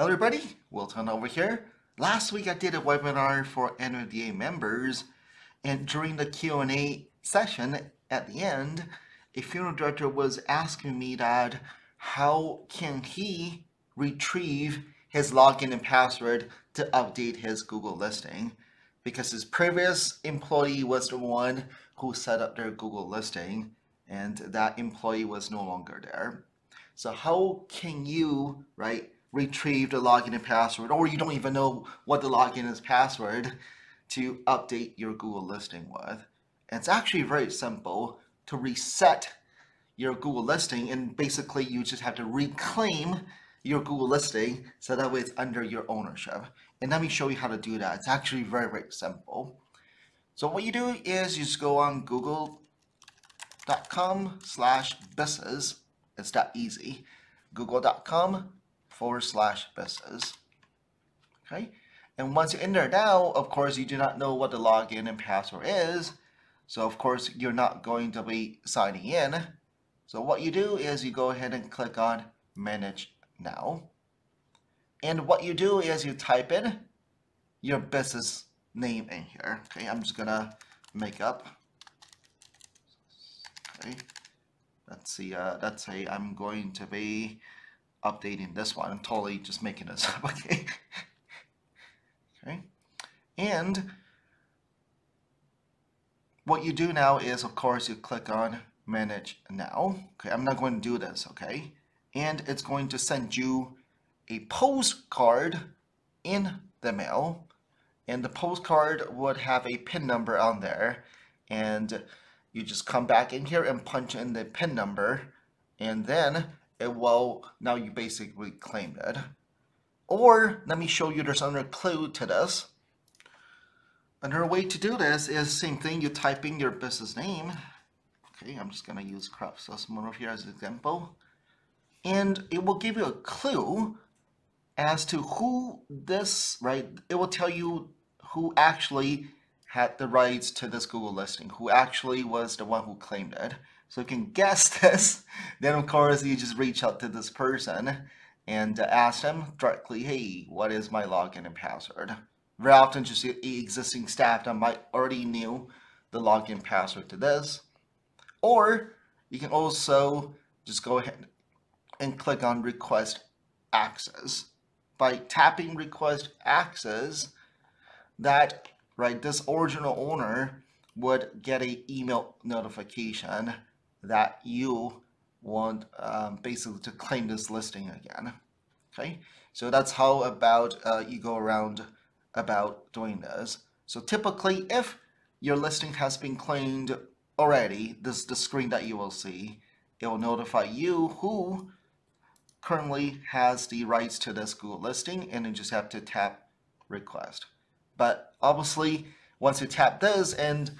Hello everybody, Welton over here. Last week I did a webinar for NFDA members and during the Q&A session at the end, a funeral director was asking me that how can he retrieve his login and password to update his Google listing because his previous employee was the one who set up their Google listing and that employee was no longer there. So how can you, right, retrieve the login and password, or you don't even know what the login and password to update your Google listing with. It's actually very simple to reset your Google listing, and basically you just have to reclaim your Google listing so that way it's under your ownership. And let me show you how to do that. It's actually very, very simple. So what you do is you just go on google.com slash business. It's that easy. Google.com forward slash business. Okay. And once you're in there now, of course, you do not know what the login and password is. So of course, you're not going to be signing in. So what you do is you go ahead and click on manage now. And what you do is you type in your business name in here. Okay, I'm just gonna make up. Okay, let's see. Uh, let's say I'm going to be updating this one. I'm totally just making this up, okay? okay. And what you do now is, of course, you click on Manage Now. Okay, I'm not going to do this, okay? And it's going to send you a postcard in the mail. And the postcard would have a PIN number on there. And you just come back in here and punch in the PIN number. And then it will now you basically claimed it. Or let me show you there's another clue to this. Another way to do this is same thing, you type in your business name. Okay, I'm just gonna use crop over here as an example. And it will give you a clue as to who this, right, it will tell you who actually had the rights to this Google listing, who actually was the one who claimed it. So you can guess this. Then of course you just reach out to this person and ask them directly, hey, what is my login and password? Very often just existing staff that might already knew the login password to this. Or you can also just go ahead and click on request access. By tapping request access, that right this original owner would get a email notification that you want um, basically to claim this listing again. Okay, so that's how about uh, you go around about doing this. So typically, if your listing has been claimed already, this is the screen that you will see. It will notify you who currently has the rights to this Google listing, and you just have to tap request. But obviously, once you tap this, and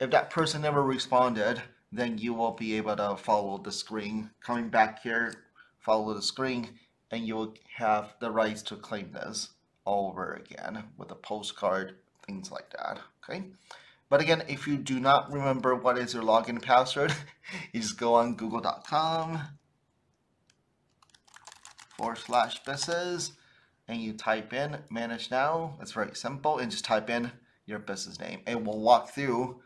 if that person never responded, then you will be able to follow the screen. Coming back here, follow the screen, and you will have the rights to claim this all over again with a postcard, things like that, okay? But again, if you do not remember what is your login password, you just go on google.com forward slash business and you type in manage now. It's very simple and just type in your business name. and we'll walk through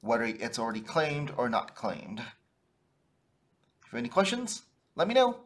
whether it's already claimed or not claimed. If you have any questions, let me know.